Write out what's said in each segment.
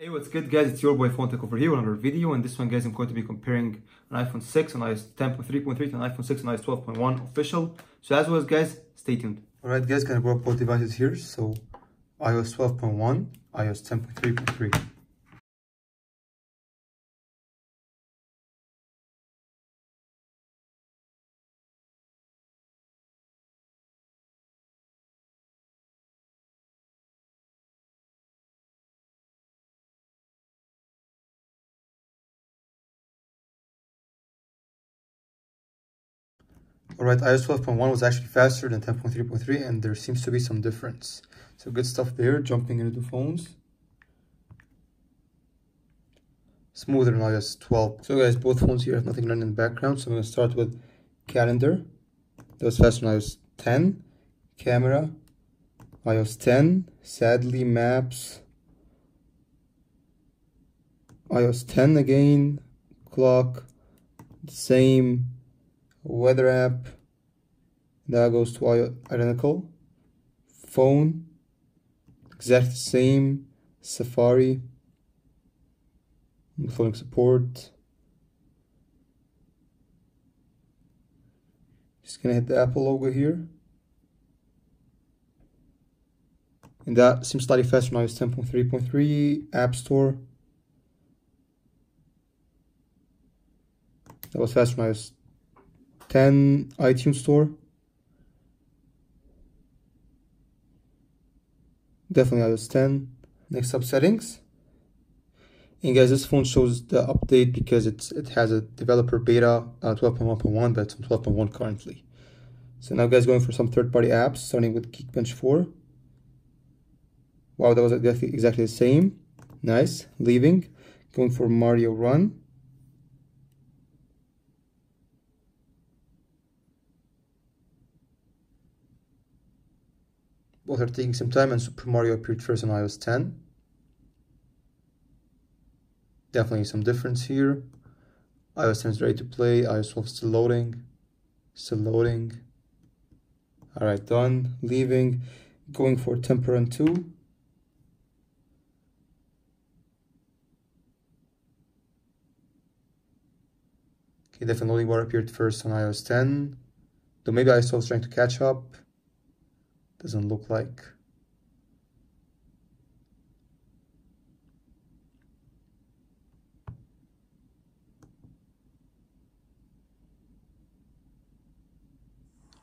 Hey, what's good guys? It's your boy Tech over here with another video. And this one guys, I'm going to be comparing an iPhone 6 on iOS 10.3.3 to an iPhone 6 on iOS 12.1 official. So as always guys, stay tuned. Alright guys, gonna go up both devices here. So iOS 12.1, iOS 10.3.3. Alright, iOS 12.1 was actually faster than 10.3.3 and there seems to be some difference. So good stuff there, jumping into the phones. Smoother than iOS 12. So guys, both phones here have nothing running in the background. So I'm to start with calendar. That was faster than iOS 10. Camera, iOS 10. Sadly, maps. iOS 10 again. Clock, same weather app that goes to identical phone exact same safari phone support. Just gonna hit the apple logo here. And that seems slightly faster now it's 10.3.3 app store. That was faster now it's 10 iTunes Store. Definitely iOS 10. Next up, settings. And guys, this phone shows the update because it's it has a developer beta uh, 12.1.1, but it's on 12.1 currently. So now guys, going for some third-party apps, starting with Geekbench 4. Wow, that was exactly the same. Nice. Leaving. Going for Mario Run. Both are taking some time and Super Mario appeared first on iOS 10. Definitely some difference here. iOS 10 is ready to play, iOS 12 still loading, still loading. Alright, done, leaving, going for Temple Run 2. Okay, definitely bar appeared first on iOS 10. Though maybe iOS 12 is trying to catch up doesn't look like.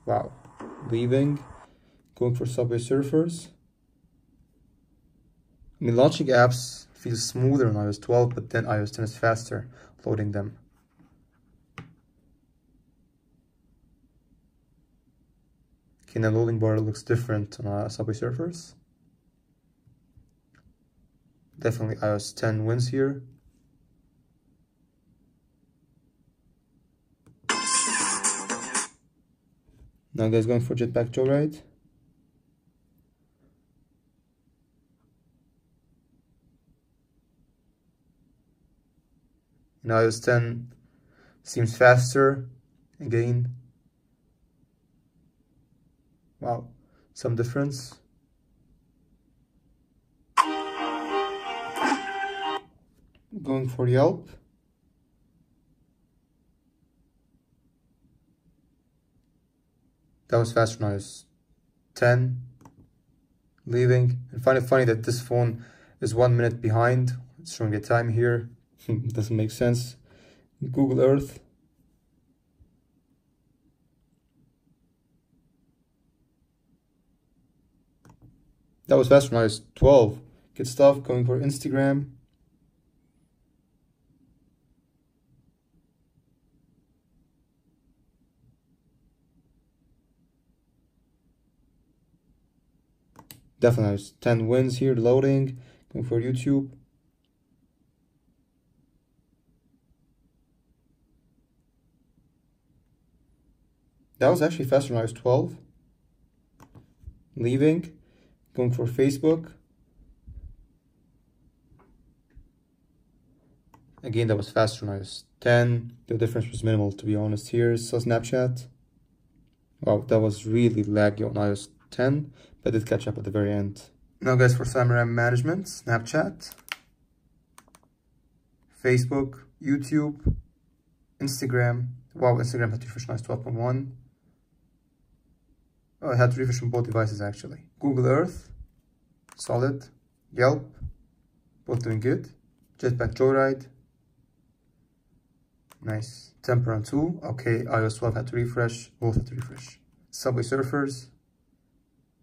Wow. Leaving going for subway surfers. I mean launching apps feels smoother on iOS 12 but then iOS 10 is faster loading them Okay, the loading bar looks different on uh, Subway Surfers. Definitely iOS 10 wins here. Now guys going for Jetpack Joyride. Now iOS 10 seems faster again Wow, some difference. Going for Yelp. That was fast noise. 10. Leaving. And find it funny that this phone is one minute behind. It's showing the time here. Doesn't make sense. Google Earth. That was fast when I was 12. Good stuff, going for Instagram. Definitely 10 wins here, loading, going for YouTube. That was actually faster when I was 12. Leaving going for Facebook. Again, that was faster when I was 10. The difference was minimal, to be honest. Here, so Snapchat. Wow, that was really laggy on iOS 10, but did catch up at the very end. Now, guys, for camera management, Snapchat. Facebook, YouTube, Instagram. Wow, Instagram had to refresh nice 12.1. Oh, I had to refresh on both devices actually. Google Earth, solid. Yelp, both doing good. Jetpack Joyride, nice. Temple Run 2, okay. iOS 12 had to refresh, both had to refresh. Subway Surfers,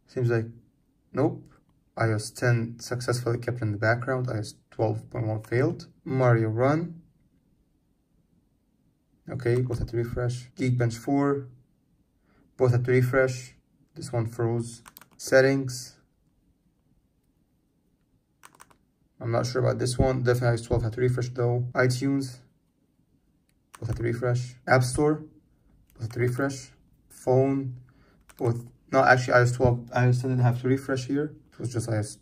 seems like, nope. iOS 10 successfully kept in the background, iOS 12.1 failed. Mario Run, okay, both had to refresh. Geekbench 4, both had to refresh. This one froze. Settings, I'm not sure about this one. Definitely iOS 12 had to refresh though. iTunes, both had to refresh. App Store, both had to refresh. Phone, both, no, actually iOS 12, iOS 10 didn't have to refresh here. It was just iOS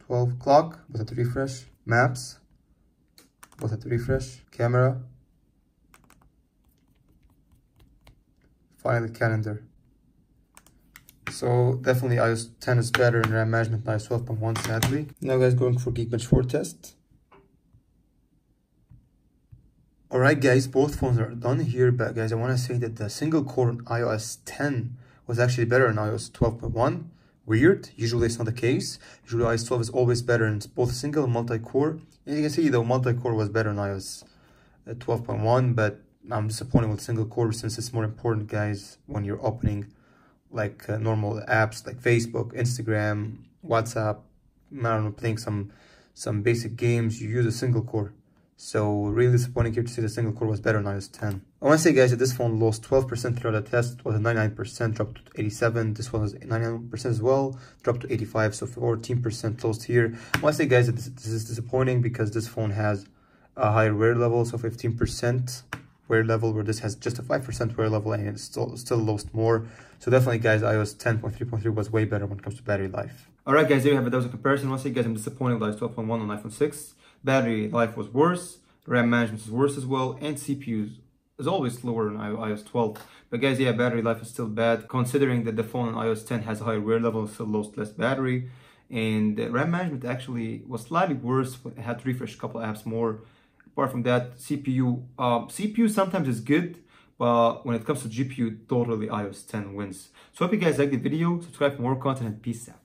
12. Clock, both had to refresh. Maps, both had to refresh. Camera. Finally, calendar. So definitely iOS 10 is better in RAM management than iOS 12.1 sadly. Now guys going for Geekbench 4 test. Alright guys, both phones are done here, but guys I want to say that the single core iOS 10 was actually better in iOS 12.1. Weird, usually it's not the case. Usually iOS 12 is always better in both single and multi-core. And you can see though multi-core was better in iOS uh, 12.1, but I'm disappointed with single core since it's more important guys when you're opening like uh, normal apps like Facebook, Instagram, WhatsApp, I don't know, playing some some basic games, you use a single core. So really disappointing here to see the single core was better on iOS 10. I want to say guys that this phone lost 12% throughout the test, it was a 99%, dropped to 87, this one was 99% as well, dropped to 85, so 14% lost here. I want to say guys that this, this is disappointing because this phone has a higher wear level, so 15% wear level where this has just a 5% wear level and it's still, still lost more. So definitely guys, iOS 10.3.3 was way better when it comes to battery life. Alright guys, there you have it. That was a comparison. Once again, guys, I'm disappointed with iOS 12.1 on iPhone 6. Battery life was worse. RAM management is worse as well. And CPU is always slower on iOS 12. But guys, yeah, battery life is still bad. Considering that the phone on iOS 10 has a higher wear level, still lost less battery. And uh, RAM management actually was slightly worse. I had to refresh a couple apps more Apart from that, CPU, um, CPU sometimes is good, but when it comes to GPU, totally iOS 10 wins. So hope you guys like the video, subscribe for more content, and peace out.